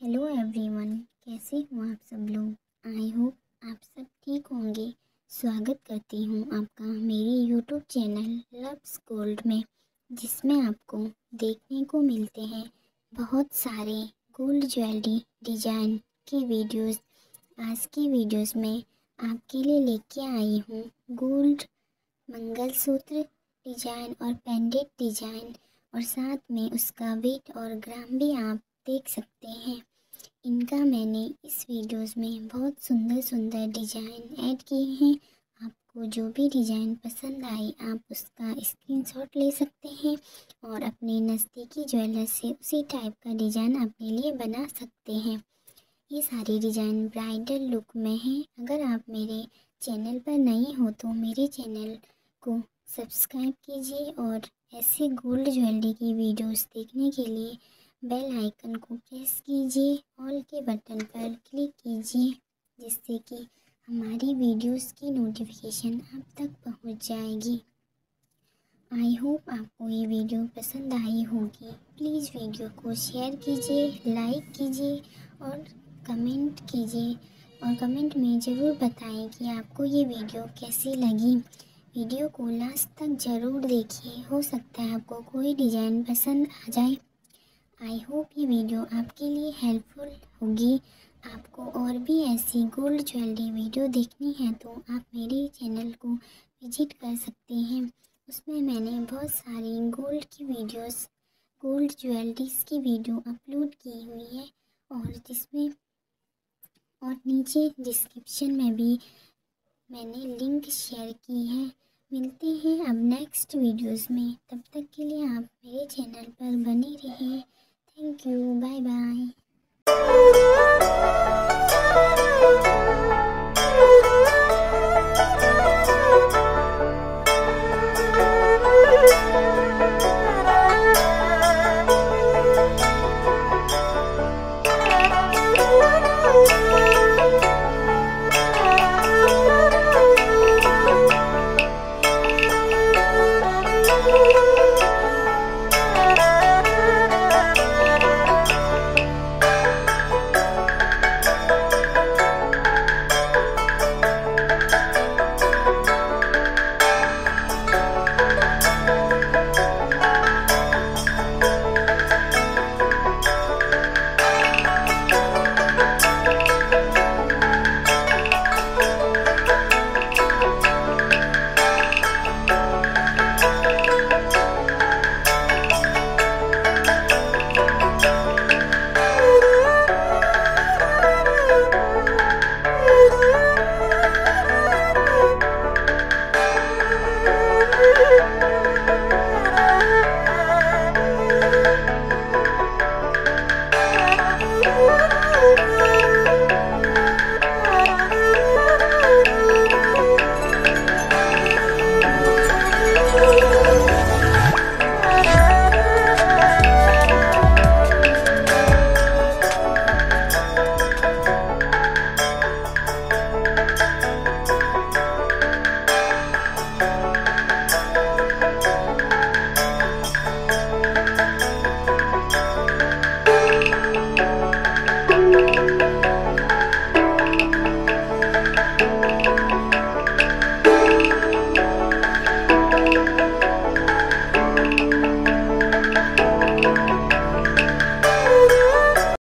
Hello everyone कैसे हो आप सब लोग? आई होप आप सब ठीक होंगे। स्वागत करती हूँ आपका मेरे यूट्यूब चैनल लव्स गोल्ड में, जिसमें आपको देखने को मिलते हैं बहुत सारे गोल्ड ज्वेलरी डिज़ाइन के वीडियोस आज की वीडियोस में आपके लिए लेके आई हूँ गोल्ड मंगलसूत्र डिज़ाइन और पेंडेंट डिज़ाइन और साथ में उसका वेट और ग्राम भी आप देख सकते हैं। इनका मैंने इस वीडियोस में बहुत सुंदर सुंदर डिज़ाइन ऐड किए हैं। आपको जो भी डिज़ाइन पसंद आए, आप उसका स्क्रीनशॉट ले सकते हैं और अपने नज़दीकी ज्वेलर से उसी टाइप का डिज़ाइन अपने लिए बना सकते हैं। ये सारी डिज़ाइन ब्राइडल लुक में हैं। अगर आप मेरे चैनल पर नए हो तो मेरे चैनल को सब्सक्राइब कीजिए और ऐसे गोल्ड ज्वेलरी की वीडियोस देखने के लिए बेल आइकन को प्रेस कीजिए, ऑल के बटन पर क्लिक कीजिए, जिससे कि हमारी वीडियोस की नोटिफिकेशन आप तक पहुँच जाएगी। आई होप आपको ये वीडियो पसंद आई होगी। प्लीज़ वीडियो को शेयर कीजिए, लाइक कीजिए और कमेंट कीजिए। और कमेंट में ज़रूर बताएँ कि आपको ये वीडियो कैसी लगी। वीडियो को लास्ट तक ज़रूर देखिए। हो सकता है आपको कोई डिज़ाइन पसंद आ जाए। आई होप ये वीडियो आपके लिए हेल्पफुल होगी। आपको और भी ऐसी गोल्ड ज्वेलरी वीडियो देखनी है तो आप मेरे चैनल को विज़िट कर सकते हैं। उसमें मैंने बहुत सारी गोल्ड की वीडियोस गोल्ड ज्वेलरीज की वीडियो अपलोड की हुई है और जिसमें और नीचे डिस्क्रिप्शन में भी मैंने लिंक शेयर की है। मिलते हैं अब नेक्स्ट वीडियोस में। तब तक के लिए आप मेरे चैनल पर बने रहें। Thank you. Bye bye.